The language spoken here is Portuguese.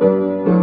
Música